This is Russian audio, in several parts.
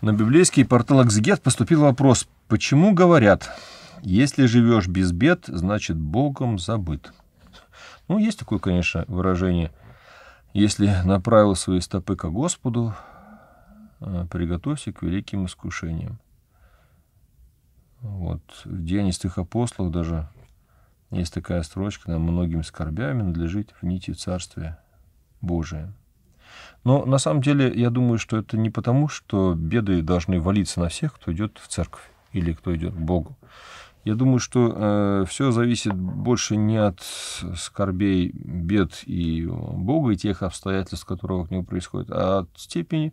На библейский портал «Экзегет» поступил вопрос, почему говорят, если живешь без бед, значит Богом забыт. Ну, есть такое, конечно, выражение. Если направил свои стопы к Господу, э, приготовься к великим искушениям. Вот в Деянистых апостолах даже есть такая строчка, нам многим скорбями надлежит в нити Царствия Божия. Но на самом деле я думаю, что это не потому, что беды должны валиться на всех, кто идет в церковь или кто идет к Богу. Я думаю, что э, все зависит больше не от скорбей, бед и Бога, и тех обстоятельств, которые вокруг него происходят, а от степени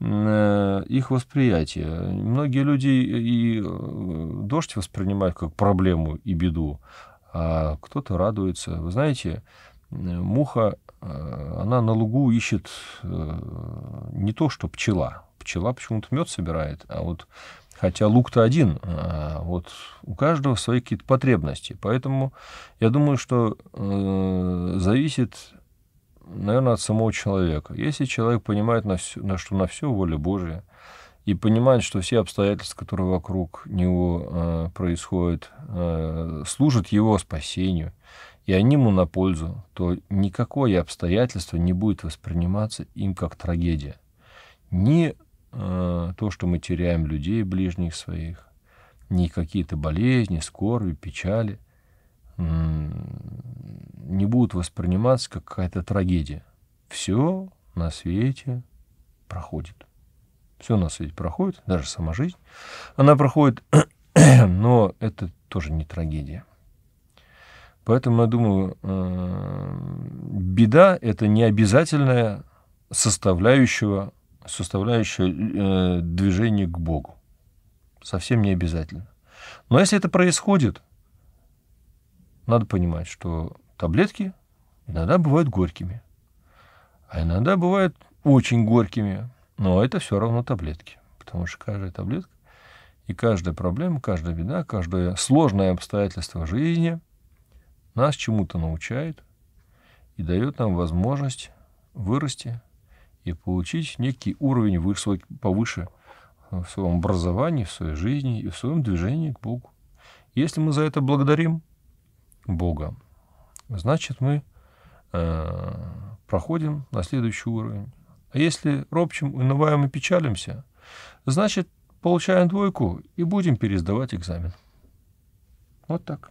э, их восприятия. Многие люди и э, дождь воспринимают как проблему и беду, а кто-то радуется. Вы знаете, муха, э, она на лугу ищет э, не то, что пчела. Пчела почему-то мед собирает, а вот Хотя лук-то один, а вот у каждого свои какие-то потребности. Поэтому я думаю, что э, зависит, наверное, от самого человека. Если человек понимает, на, все, на что на все воля Божия, и понимает, что все обстоятельства, которые вокруг него э, происходят, э, служат его спасению, и они ему на пользу, то никакое обстоятельство не будет восприниматься им как трагедия. Ни Э, то, что мы теряем людей ближних своих, не какие-то болезни, скорби, печали, не будут восприниматься как какая-то трагедия. Все на свете проходит. Все на свете проходит, даже сама жизнь. Она проходит, но это тоже не трагедия. Поэтому я думаю, э, беда — это не обязательная составляющего составляющая э, движения к Богу. Совсем не обязательно. Но если это происходит, надо понимать, что таблетки иногда бывают горькими, а иногда бывают очень горькими, но это все равно таблетки, потому что каждая таблетка и каждая проблема, каждая беда, каждое сложное обстоятельство жизни нас чему-то научает и дает нам возможность вырасти и получить некий уровень высокий, повыше в своем образовании, в своей жизни и в своем движении к Богу. Если мы за это благодарим Бога, значит, мы э, проходим на следующий уровень. А если ропчем, унываем и печалимся, значит, получаем двойку и будем пересдавать экзамен. Вот так.